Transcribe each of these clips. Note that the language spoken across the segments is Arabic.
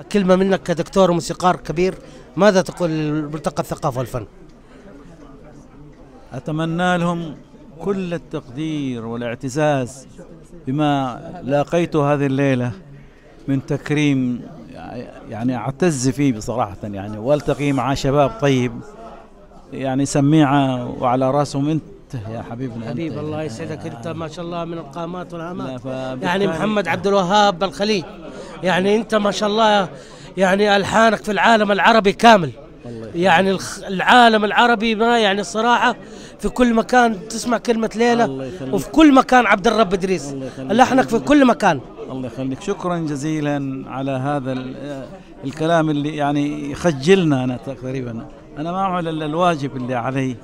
كلمة منك كدكتور وموسيقار كبير ماذا تقول لملتقى الثقافة والفن؟ أتمنى لهم كل التقدير والاعتزاز بما لاقيته هذه الليلة من تكريم يعني أعتز فيه بصراحة يعني وألتقي مع شباب طيب يعني سميعة وعلى راسهم أنت يا حبيبنا حبيب أنت الله يسعدك أنت ما شاء الله من القامات والهامات. فبالتالي- يعني محمد عبد الوهاب بالخليج يعني انت ما شاء الله يعني ألحانك في العالم العربي كامل. يعني العالم العربي ما يعني الصراحه في كل مكان تسمع كلمة يخليك. وفي كل مكان عبد الرب إدريس. لحنك في كل مكان. الله يخليك. شكرا جزيلا على هذا ال- الكلام اللي يعني يخجلنا أنا تقريبا. أنا ما اعمل الا الواجب اللي علي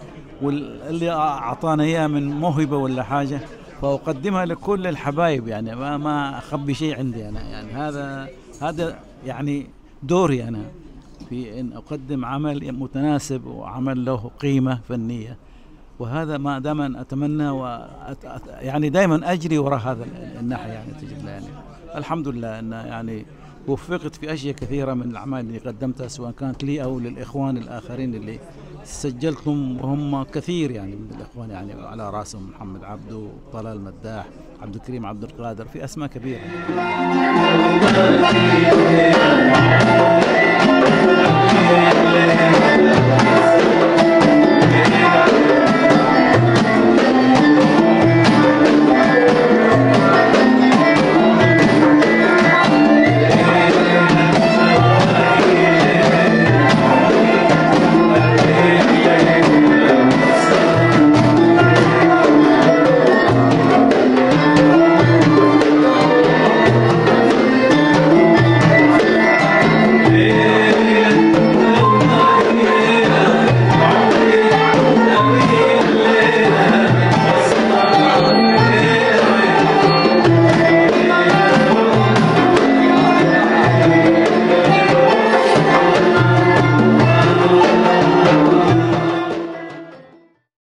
واللي اعطانا إياه من موهبة ولا حاجة. فاقدمها لكل الحبايب يعني ما ما أخبي شيء عندي أنا يعني هذا هذا يعني دوري أنا في إن أقدم عمل متناسب وعمل له قيمة فنية وهذا ما دائما أتمنى. أت- يعني دائما أجري وراء هذا ال- الناحيه يعني تجد يعني الحمد لله إن يعني وفقت في أشياء كثيرة من الأعمال اللي قدمتها سواء كانت لي أو للإخوان الآخرين اللي سجلتهم وهم كثير يعني من الإخوان يعني على رأسهم محمد عبدو طلال مداح عبد الكريم عبد القادر في أسماء كبيرة.